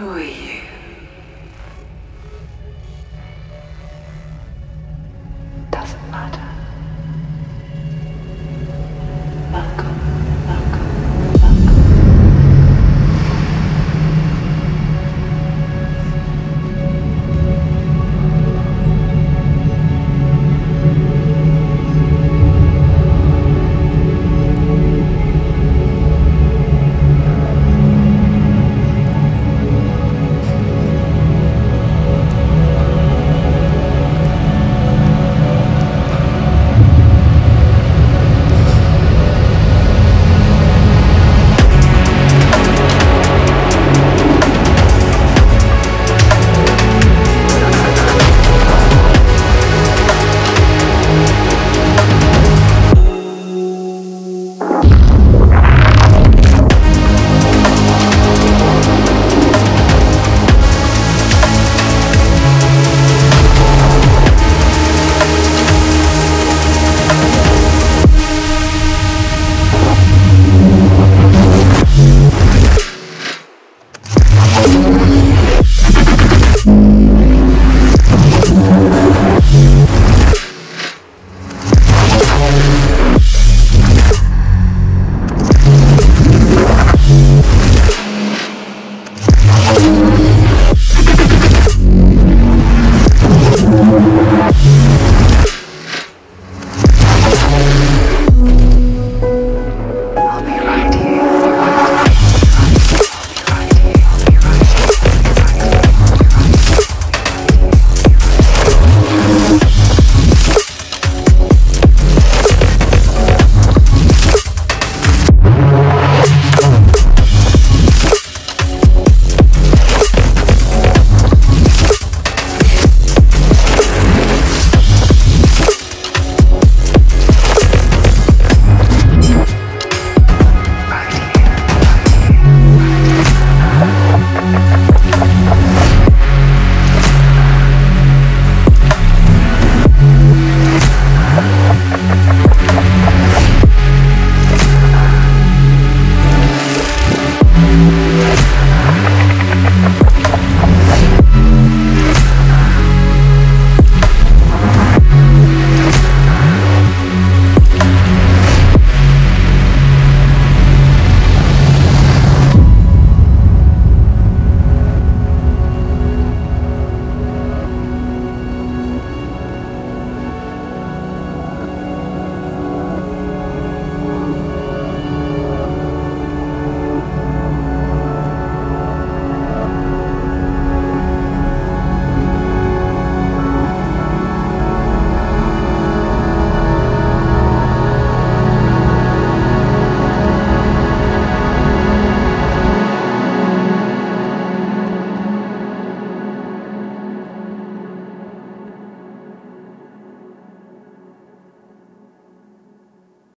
Who are you? Doesn't matter.